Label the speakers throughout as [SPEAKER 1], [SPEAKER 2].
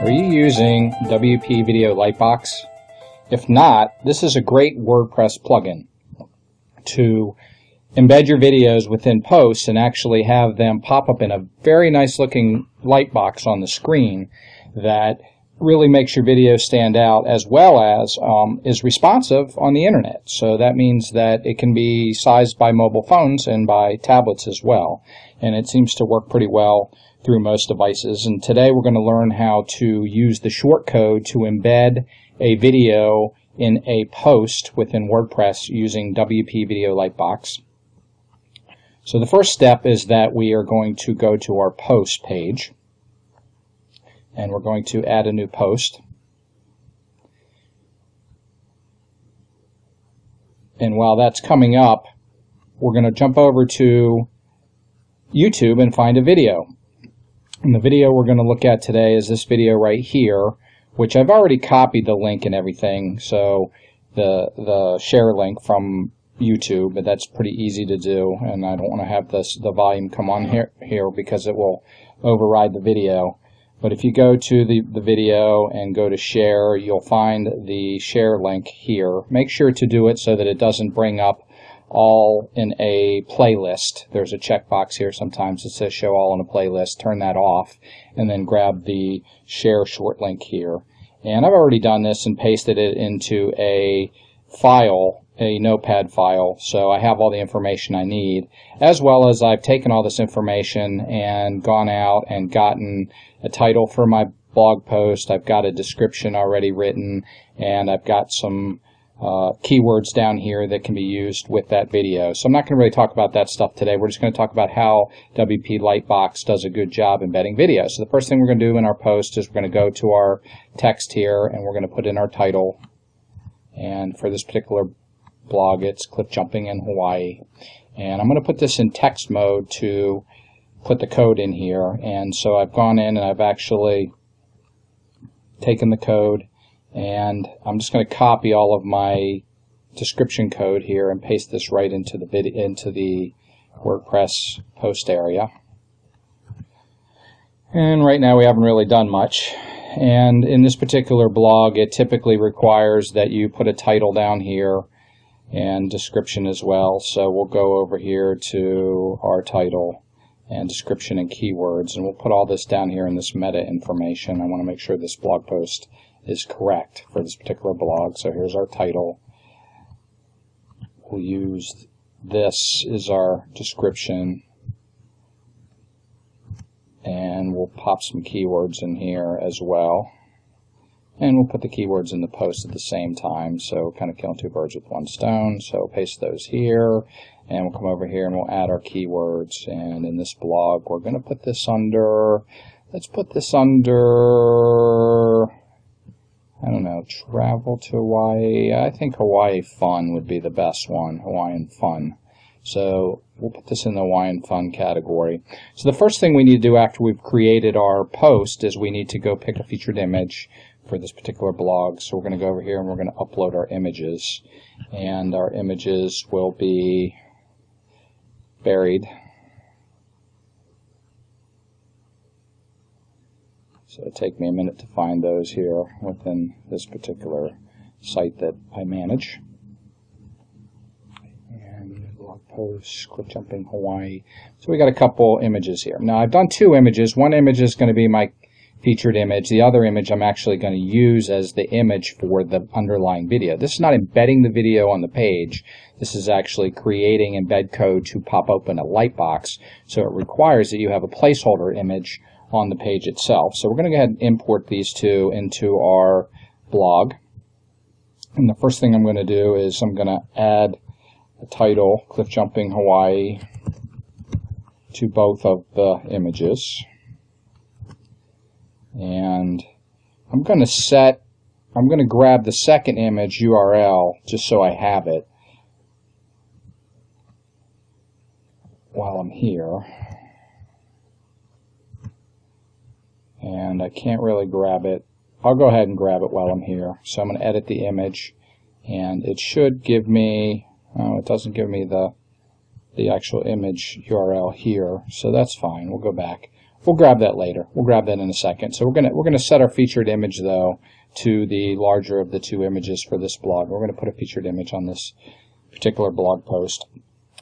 [SPEAKER 1] Are you using WP Video Lightbox? If not, this is a great WordPress plugin to embed your videos within posts and actually have them pop up in a very nice looking lightbox on the screen that really makes your video stand out as well as um, is responsive on the internet. So that means that it can be sized by mobile phones and by tablets as well. And it seems to work pretty well through most devices. And today we're going to learn how to use the shortcode to embed a video in a post within WordPress using WP Video Lightbox. So the first step is that we are going to go to our post page and we're going to add a new post. And while that's coming up, we're going to jump over to YouTube and find a video. And the video we're going to look at today is this video right here, which I've already copied the link and everything, so the the share link from YouTube, but that's pretty easy to do, and I don't want to have this the volume come on here here because it will override the video. But if you go to the, the video and go to share, you'll find the share link here. Make sure to do it so that it doesn't bring up all in a playlist. There's a checkbox here sometimes that says show all in a playlist. Turn that off and then grab the share short link here. And I've already done this and pasted it into a file, a notepad file, so I have all the information I need, as well as I've taken all this information and gone out and gotten a title for my blog post. I've got a description already written, and I've got some uh, keywords down here that can be used with that video. So I'm not going to really talk about that stuff today. We're just going to talk about how WP Lightbox does a good job embedding video. So the first thing we're going to do in our post is we're going to go to our text here and we're going to put in our title. And for this particular blog, it's cliff jumping in Hawaii. And I'm going to put this in text mode to put the code in here. And so I've gone in and I've actually taken the code and I'm just going to copy all of my description code here and paste this right into the into the WordPress post area. And right now we haven't really done much. And in this particular blog, it typically requires that you put a title down here and description as well. So we'll go over here to our title and description and keywords, and we'll put all this down here in this meta information. I want to make sure this blog post is correct for this particular blog. So here's our title. We'll use this is our description and we'll pop some keywords in here as well. And we'll put the keywords in the post at the same time, so kind of killing two birds with one stone. So paste those here, and we'll come over here and we'll add our keywords. And in this blog, we're going to put this under, let's put this under I don't know, travel to Hawaii. I think Hawaii Fun would be the best one, Hawaiian Fun. So we'll put this in the Hawaiian Fun category. So the first thing we need to do after we've created our post is we need to go pick a featured image for this particular blog. So we're going to go over here and we're going to upload our images. And our images will be buried So it'll take me a minute to find those here within this particular site that I manage. And blog post, cliff jumping Hawaii. So we got a couple images here. Now I've done two images. One image is going to be my featured image. The other image I'm actually going to use as the image for the underlying video. This is not embedding the video on the page. This is actually creating embed code to pop open a lightbox. So it requires that you have a placeholder image on the page itself. So we're going to go ahead and import these two into our blog. And the first thing I'm going to do is I'm going to add a title, Cliff Jumping Hawaii, to both of the images. And I'm going to set, I'm going to grab the second image URL just so I have it while I'm here. And I can't really grab it. I'll go ahead and grab it while I'm here. So I'm going to edit the image and it should give me, oh, it doesn't give me the, the actual image URL here, so that's fine. We'll go back. we'll grab that later. We'll grab that in a second. So we're gonna we're gonna set our featured image though to the larger of the two images for this blog. We're gonna put a featured image on this particular blog post.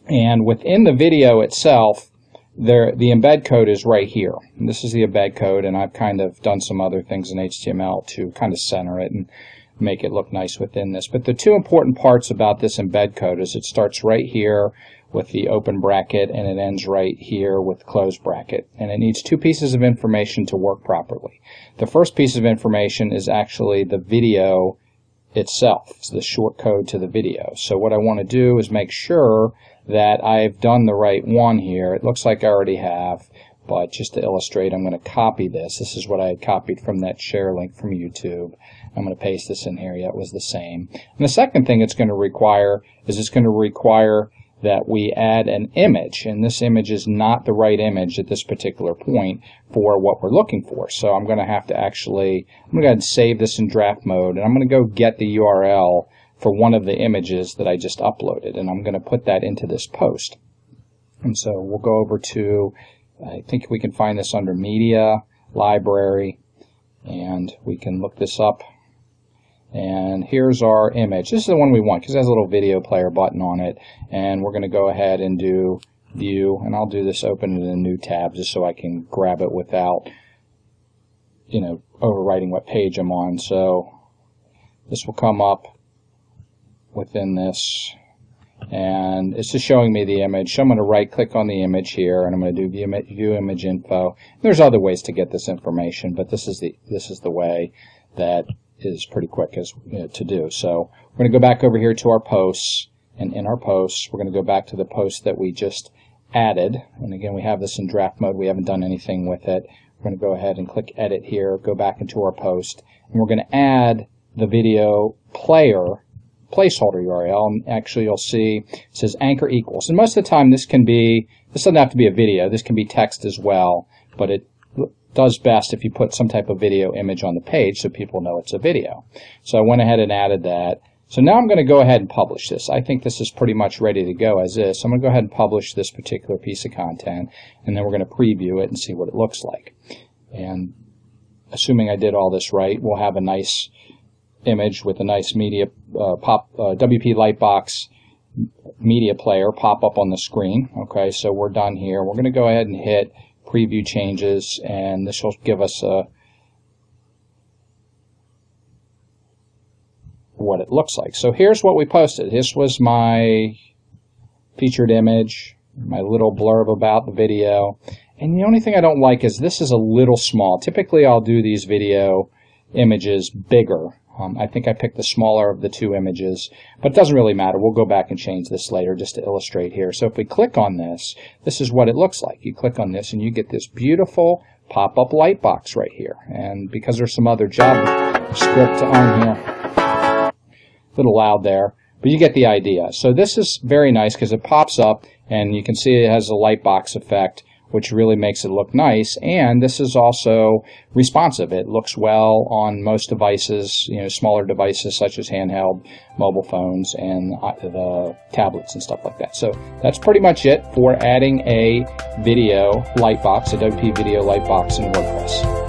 [SPEAKER 1] And within the video itself, there the embed code is right here. And this is the embed code, and I've kind of done some other things in HTML to kind of center it and make it look nice within this. But the two important parts about this embed code is it starts right here with the open bracket and it ends right here with the close bracket. And it needs two pieces of information to work properly. The first piece of information is actually the video itself. It's the short code to the video. So what I want to do is make sure that I've done the right one here. It looks like I already have, but just to illustrate, I'm going to copy this. This is what I had copied from that share link from YouTube. I'm going to paste this in here. Yeah, it was the same. And the second thing it's going to require is it's going to require that we add an image, and this image is not the right image at this particular point for what we're looking for. So I'm going to have to actually, I'm going to go ahead and save this in draft mode, and I'm going to go get the URL for one of the images that I just uploaded, and I'm going to put that into this post. And so we'll go over to, I think we can find this under Media, Library, and we can look this up. And here's our image. This is the one we want because it has a little video player button on it. And we're going to go ahead and do view. And I'll do this open in a new tab just so I can grab it without, you know, overwriting what page I'm on. So this will come up within this and it's just showing me the image. So I'm going to right click on the image here and I'm going to do view, view image info. There's other ways to get this information, but this is the this is the way that is pretty quick as uh, to do. So we're going to go back over here to our posts and in our posts we're going to go back to the post that we just added and again we have this in draft mode we haven't done anything with it we're going to go ahead and click edit here go back into our post and we're going to add the video player placeholder URL. And actually, you'll see it says anchor equals. And most of the time, this can be, this doesn't have to be a video. This can be text as well. But it does best if you put some type of video image on the page so people know it's a video. So I went ahead and added that. So now I'm going to go ahead and publish this. I think this is pretty much ready to go as is. So I'm going to go ahead and publish this particular piece of content, and then we're going to preview it and see what it looks like. And assuming I did all this right, we'll have a nice image with a nice media uh, pop uh, WP Lightbox media player pop up on the screen. Okay, so we're done here. We're going to go ahead and hit preview changes, and this will give us a what it looks like. So here's what we posted. This was my featured image, my little blurb about the video. And the only thing I don't like is this is a little small. Typically I'll do these video images bigger um, I think I picked the smaller of the two images, but it doesn't really matter. We'll go back and change this later just to illustrate here. So if we click on this, this is what it looks like. You click on this and you get this beautiful pop-up light box right here. And because there's some other JavaScript on here, a little loud there, but you get the idea. So this is very nice because it pops up and you can see it has a light box effect which really makes it look nice. And this is also responsive. It looks well on most devices, you know, smaller devices such as handheld mobile phones and the tablets and stuff like that. So that's pretty much it for adding a video lightbox, a WP video lightbox in WordPress.